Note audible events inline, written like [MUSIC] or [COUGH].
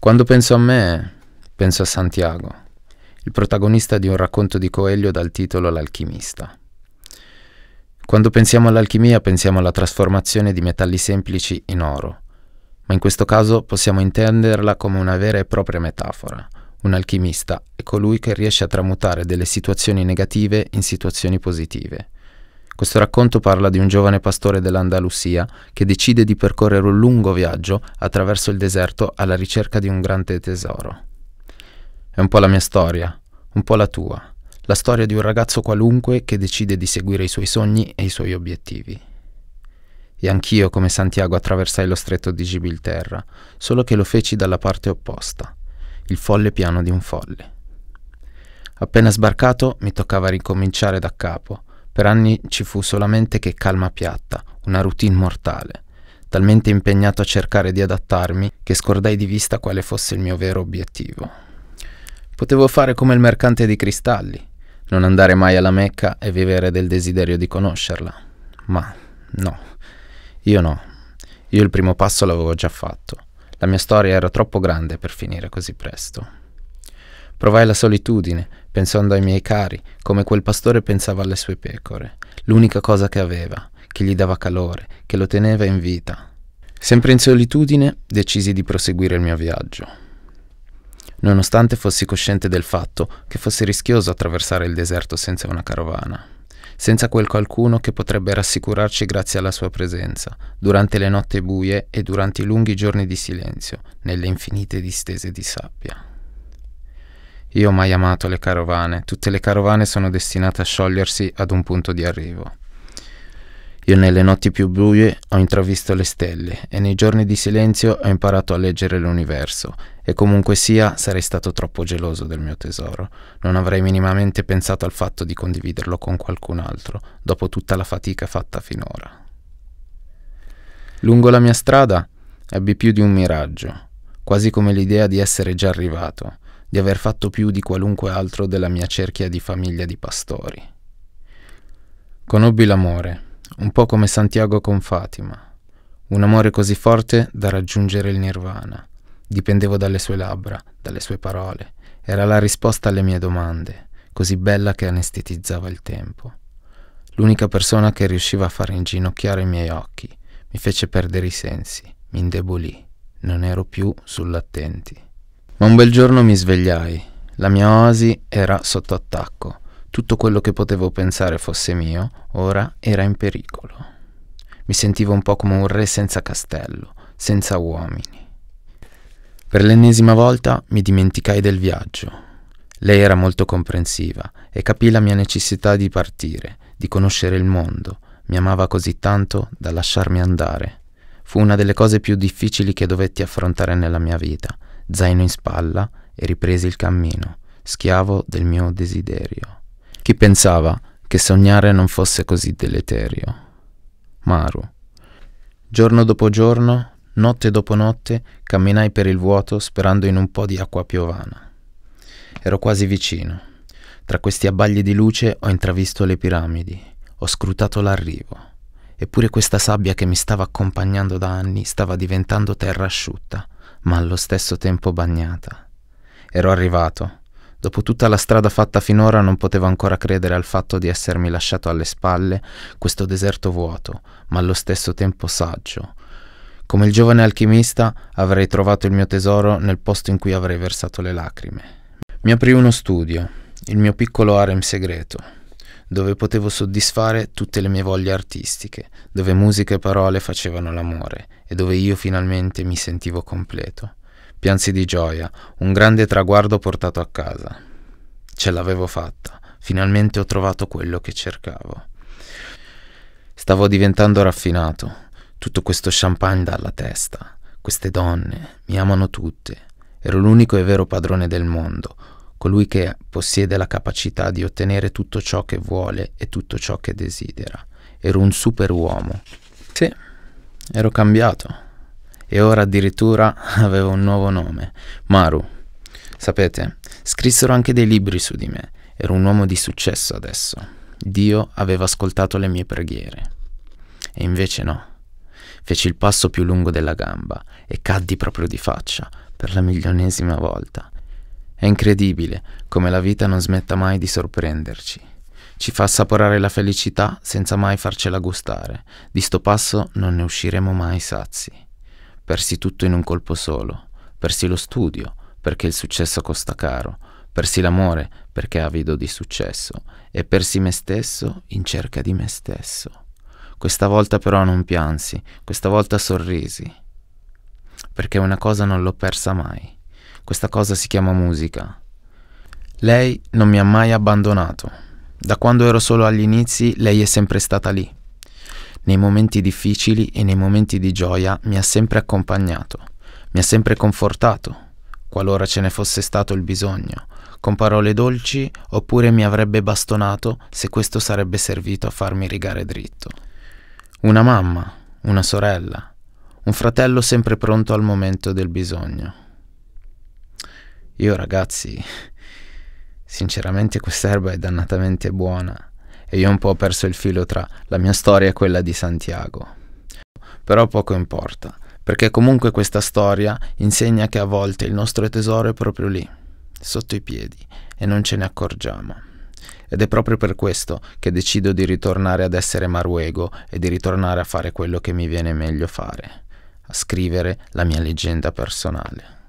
Quando penso a me, penso a Santiago, il protagonista di un racconto di Coelho dal titolo L'alchimista. Quando pensiamo all'alchimia pensiamo alla trasformazione di metalli semplici in oro, ma in questo caso possiamo intenderla come una vera e propria metafora. Un alchimista è colui che riesce a tramutare delle situazioni negative in situazioni positive questo racconto parla di un giovane pastore dell'Andalusia che decide di percorrere un lungo viaggio attraverso il deserto alla ricerca di un grande tesoro. È un po' la mia storia, un po' la tua, la storia di un ragazzo qualunque che decide di seguire i suoi sogni e i suoi obiettivi. E anch'io, come Santiago, attraversai lo stretto di Gibilterra, solo che lo feci dalla parte opposta, il folle piano di un folle. Appena sbarcato mi toccava ricominciare da capo, per anni ci fu solamente che calma piatta, una routine mortale, talmente impegnato a cercare di adattarmi che scordai di vista quale fosse il mio vero obiettivo. Potevo fare come il mercante di cristalli, non andare mai alla Mecca e vivere del desiderio di conoscerla. Ma no, io no. Io il primo passo l'avevo già fatto. La mia storia era troppo grande per finire così presto. Provai la solitudine, pensando ai miei cari, come quel pastore pensava alle sue pecore, l'unica cosa che aveva, che gli dava calore, che lo teneva in vita. Sempre in solitudine decisi di proseguire il mio viaggio. Nonostante fossi cosciente del fatto che fosse rischioso attraversare il deserto senza una carovana, senza quel qualcuno che potrebbe rassicurarci grazie alla sua presenza, durante le notti buie e durante i lunghi giorni di silenzio, nelle infinite distese di sabbia. Io ho mai amato le carovane, tutte le carovane sono destinate a sciogliersi ad un punto di arrivo. Io nelle notti più buie ho intravisto le stelle e nei giorni di silenzio ho imparato a leggere l'universo e comunque sia sarei stato troppo geloso del mio tesoro. Non avrei minimamente pensato al fatto di condividerlo con qualcun altro, dopo tutta la fatica fatta finora. Lungo la mia strada ebbi più di un miraggio, quasi come l'idea di essere già arrivato di aver fatto più di qualunque altro della mia cerchia di famiglia di pastori. Conobbi l'amore, un po' come Santiago con Fatima, un amore così forte da raggiungere il nirvana. Dipendevo dalle sue labbra, dalle sue parole. Era la risposta alle mie domande, così bella che anestetizzava il tempo. L'unica persona che riusciva a far inginocchiare i miei occhi, mi fece perdere i sensi, mi indebolì, non ero più sull'attenti. Ma un bel giorno mi svegliai. La mia oasi era sotto attacco. Tutto quello che potevo pensare fosse mio, ora era in pericolo. Mi sentivo un po' come un re senza castello, senza uomini. Per l'ennesima volta mi dimenticai del viaggio. Lei era molto comprensiva e capì la mia necessità di partire, di conoscere il mondo. Mi amava così tanto da lasciarmi andare. Fu una delle cose più difficili che dovetti affrontare nella mia vita zaino in spalla, e ripresi il cammino, schiavo del mio desiderio. Chi pensava che sognare non fosse così deleterio? Maru. Giorno dopo giorno, notte dopo notte, camminai per il vuoto sperando in un po' di acqua piovana. Ero quasi vicino. Tra questi abbagli di luce ho intravisto le piramidi, ho scrutato l'arrivo. Eppure questa sabbia che mi stava accompagnando da anni stava diventando terra asciutta ma allo stesso tempo bagnata. Ero arrivato. Dopo tutta la strada fatta finora non potevo ancora credere al fatto di essermi lasciato alle spalle questo deserto vuoto, ma allo stesso tempo saggio. Come il giovane alchimista avrei trovato il mio tesoro nel posto in cui avrei versato le lacrime. Mi aprì uno studio, il mio piccolo harem segreto, dove potevo soddisfare tutte le mie voglie artistiche, dove musica e parole facevano l'amore e dove io finalmente mi sentivo completo. Piansi di gioia, un grande traguardo portato a casa. Ce l'avevo fatta, finalmente ho trovato quello che cercavo. Stavo diventando raffinato, tutto questo champagne dalla testa, queste donne, mi amano tutte. Ero l'unico e vero padrone del mondo, colui che possiede la capacità di ottenere tutto ciò che vuole e tutto ciò che desidera. Ero un superuomo. Sì, ero cambiato. E ora addirittura [LAUGHS] avevo un nuovo nome, Maru. Sapete, scrissero anche dei libri su di me. Ero un uomo di successo adesso. Dio aveva ascoltato le mie preghiere. E invece no. Feci il passo più lungo della gamba e caddi proprio di faccia, per la milionesima volta. È incredibile come la vita non smetta mai di sorprenderci. Ci fa assaporare la felicità senza mai farcela gustare. Di sto passo non ne usciremo mai sazi. Persi tutto in un colpo solo. Persi lo studio, perché il successo costa caro. Persi l'amore, perché avido di successo. E persi me stesso in cerca di me stesso. Questa volta però non piansi, questa volta sorrisi. Perché una cosa non l'ho persa mai. Questa cosa si chiama musica. Lei non mi ha mai abbandonato. Da quando ero solo agli inizi, lei è sempre stata lì. Nei momenti difficili e nei momenti di gioia mi ha sempre accompagnato, mi ha sempre confortato, qualora ce ne fosse stato il bisogno, con parole dolci oppure mi avrebbe bastonato se questo sarebbe servito a farmi rigare dritto. Una mamma, una sorella, un fratello sempre pronto al momento del bisogno. Io ragazzi, Sinceramente quest'erba è dannatamente buona e io un po' ho perso il filo tra la mia storia e quella di Santiago. Però poco importa, perché comunque questa storia insegna che a volte il nostro tesoro è proprio lì, sotto i piedi, e non ce ne accorgiamo. Ed è proprio per questo che decido di ritornare ad essere Maruego e di ritornare a fare quello che mi viene meglio fare, a scrivere la mia leggenda personale.